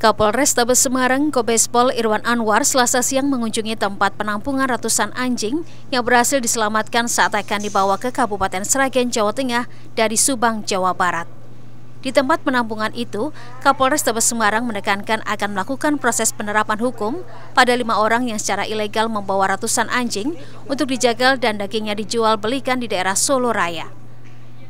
Kapolres Tabes Semarang Kobespol Irwan Anwar selasa siang mengunjungi tempat penampungan ratusan anjing yang berhasil diselamatkan saat akan dibawa ke Kabupaten Sragen, Jawa Tengah dari Subang, Jawa Barat. Di tempat penampungan itu, Kapolres Tabes Semarang menekankan akan melakukan proses penerapan hukum pada lima orang yang secara ilegal membawa ratusan anjing untuk dijagal dan dagingnya dijual belikan di daerah Solo Raya.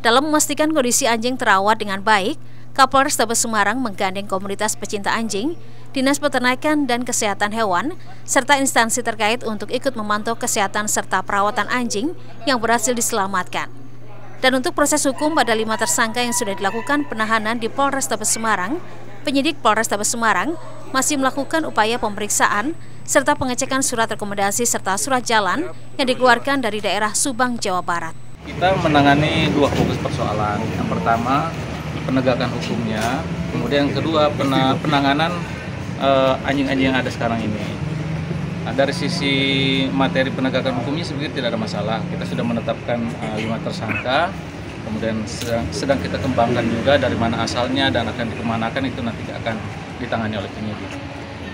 Dalam memastikan kondisi anjing terawat dengan baik, Kapolres Tabes Semarang menggandeng komunitas pecinta anjing, Dinas Peternakan dan Kesehatan Hewan, serta instansi terkait untuk ikut memantau kesehatan serta perawatan anjing yang berhasil diselamatkan. Dan untuk proses hukum pada lima tersangka yang sudah dilakukan penahanan di Polres Tabes Semarang, penyidik Polres Tabes Semarang masih melakukan upaya pemeriksaan serta pengecekan surat rekomendasi serta surat jalan yang dikeluarkan dari daerah Subang, Jawa Barat. Kita menangani dua fokus persoalan. Yang pertama, penegakan hukumnya, kemudian yang kedua penanganan eh, anjing-anjing uh, yang ada sekarang ini. Nah, dari sisi materi penegakan hukumnya sebenarnya tidak ada masalah. Kita sudah menetapkan uh, lima tersangka, kemudian sedang, sedang kita kembangkan juga dari mana asalnya dan akan dikemanakan itu nanti akan ditangani oleh penyidik.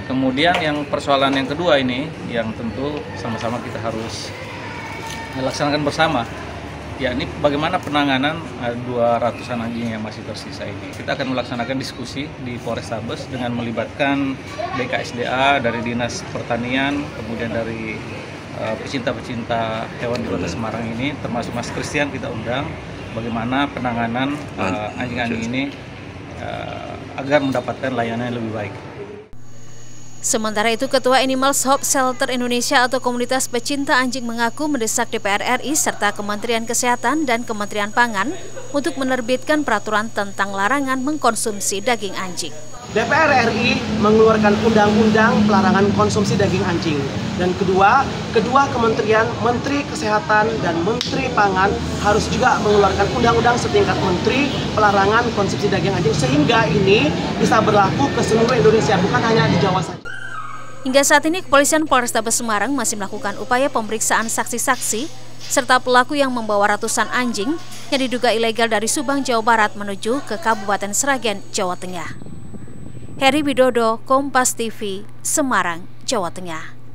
Kemudian yang persoalan yang kedua ini, yang tentu sama-sama kita harus laksanakan bersama, ya ini bagaimana penanganan uh, dua ratusan anjing yang masih tersisa ini. Kita akan melaksanakan diskusi di Polrestabes dengan melibatkan BKSDA dari Dinas Pertanian, kemudian dari uh, pecinta-pecinta hewan di Kota Semarang ini, termasuk Mas Christian kita undang bagaimana penanganan uh, anjing-anjing ini agar mendapatkan layanan yang lebih baik. Sementara itu, Ketua Animals Hope Shelter Indonesia atau Komunitas Pecinta Anjing mengaku mendesak DPR RI serta Kementerian Kesehatan dan Kementerian Pangan untuk menerbitkan peraturan tentang larangan mengkonsumsi daging anjing. DPR RI mengeluarkan undang-undang pelarangan konsumsi daging anjing. Dan kedua, kedua kementerian, Menteri Kesehatan dan Menteri Pangan harus juga mengeluarkan undang-undang setingkat menteri pelarangan konsumsi daging anjing sehingga ini bisa berlaku ke seluruh Indonesia, bukan hanya di Jawa saja. Hingga saat ini, Kepolisian Polrestabes Semarang masih melakukan upaya pemeriksaan saksi-saksi serta pelaku yang membawa ratusan anjing yang diduga ilegal dari Subang, Jawa Barat menuju ke Kabupaten Sragen, Jawa Tengah. Heri Widodo, Kompas TV, Semarang, Jawa Tengah.